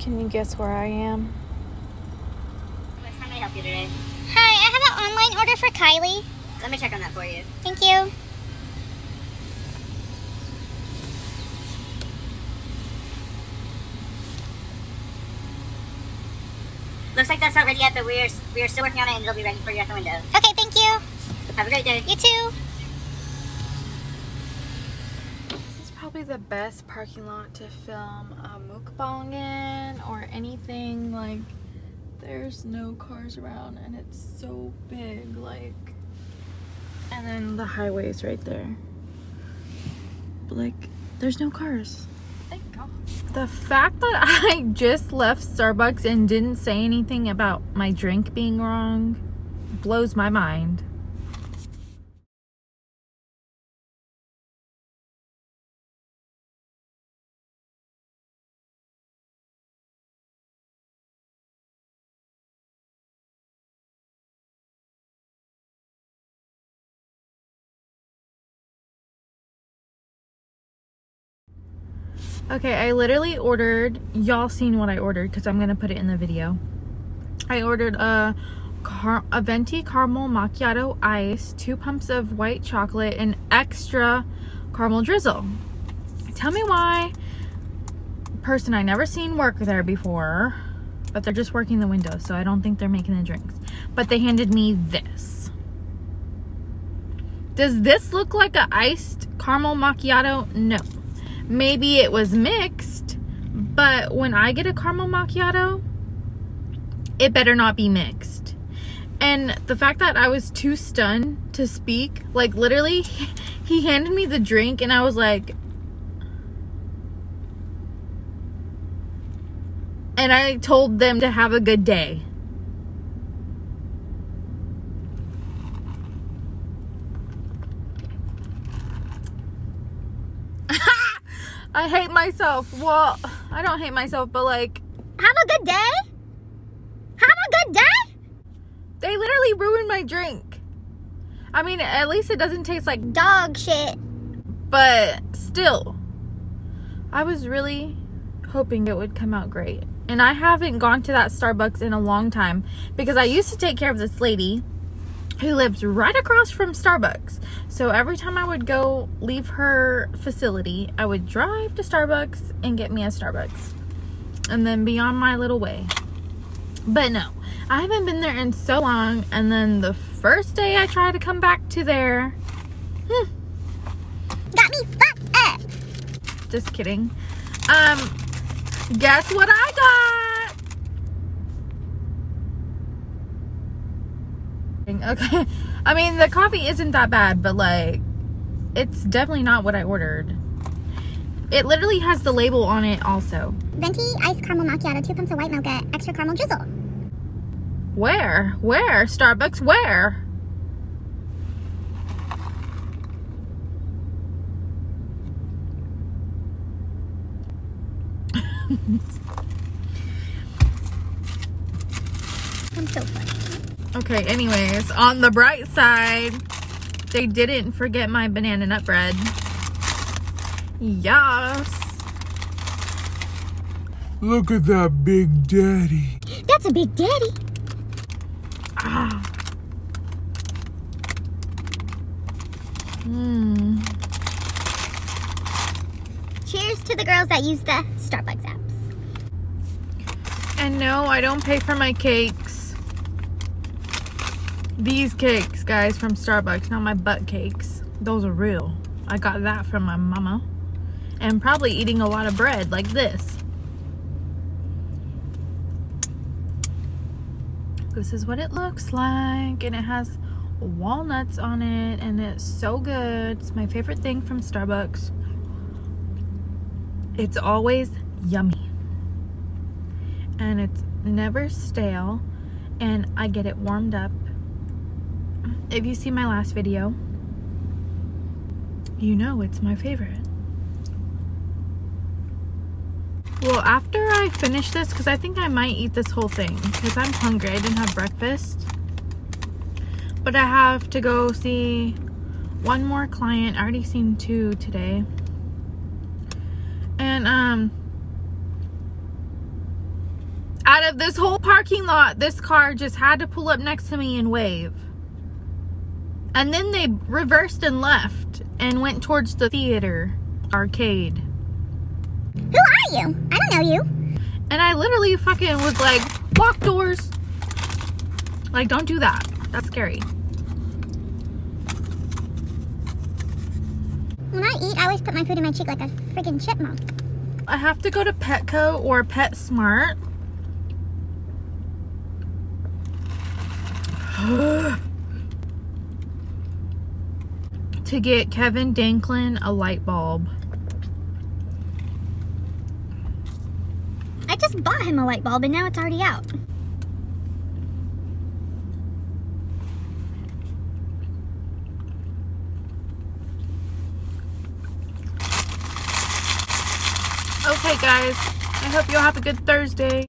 Can you guess where I am? How may I help you today? Hi, I have an online order for Kylie. Let me check on that for you. Thank you. Looks like that's not ready yet, but we're we're still working on it and it'll be ready for you at the window. Okay, thank you. Have a great day. You too. This is probably the best parking lot to film a mukbang in or anything like there's no cars around and it's so big like and then the highway is right there. But like there's no cars. Thank god. The fact that i just left starbucks and didn't say anything about my drink being wrong blows my mind Okay, I literally ordered, y'all seen what I ordered because I'm going to put it in the video. I ordered a, car, a venti caramel macchiato ice, two pumps of white chocolate, and extra caramel drizzle. Tell me why person I never seen work there before, but they're just working the window, so I don't think they're making the drinks. But they handed me this. Does this look like a iced caramel macchiato? No maybe it was mixed, but when I get a caramel macchiato, it better not be mixed. And the fact that I was too stunned to speak, like literally, he handed me the drink and I was like, and I told them to have a good day. I hate myself. Well, I don't hate myself, but like, have a good day. Have a good day. They literally ruined my drink. I mean, at least it doesn't taste like dog shit. But still, I was really hoping it would come out great. And I haven't gone to that Starbucks in a long time because I used to take care of this lady who lives right across from Starbucks. So every time I would go leave her facility, I would drive to Starbucks and get me a Starbucks. And then be on my little way. But no, I haven't been there in so long. And then the first day I try to come back to there, hmm, got me fucked up. Just kidding. Um, guess what I got? Okay. I mean, the coffee isn't that bad, but like, it's definitely not what I ordered. It literally has the label on it also. Venti iced caramel macchiato, two pumps of white mocha, extra caramel drizzle. Where? Where? Starbucks, where? I'm so funny. Okay, anyways, on the bright side, they didn't forget my banana nut bread. Yes. Look at that big daddy. That's a big daddy. Ah. Mmm. Cheers to the girls that use the Starbucks apps. And no, I don't pay for my cakes. These cakes, guys, from Starbucks, not my butt cakes. Those are real. I got that from my mama. And probably eating a lot of bread like this. This is what it looks like. And it has walnuts on it. And it's so good. It's my favorite thing from Starbucks. It's always yummy. And it's never stale. And I get it warmed up if you see my last video, you know it's my favorite. Well, after I finish this, because I think I might eat this whole thing, because I'm hungry. I didn't have breakfast. But I have to go see one more client. I already seen two today. And, um, out of this whole parking lot, this car just had to pull up next to me and wave. And then they reversed and left and went towards the theater arcade. Who are you? I don't know you. And I literally fucking was like, lock doors. Like, don't do that. That's scary. When I eat, I always put my food in my cheek like a freaking chipmunk. I have to go to Petco or PetSmart. to get Kevin Danklin a light bulb. I just bought him a light bulb and now it's already out. Okay, guys. I hope you all have a good Thursday.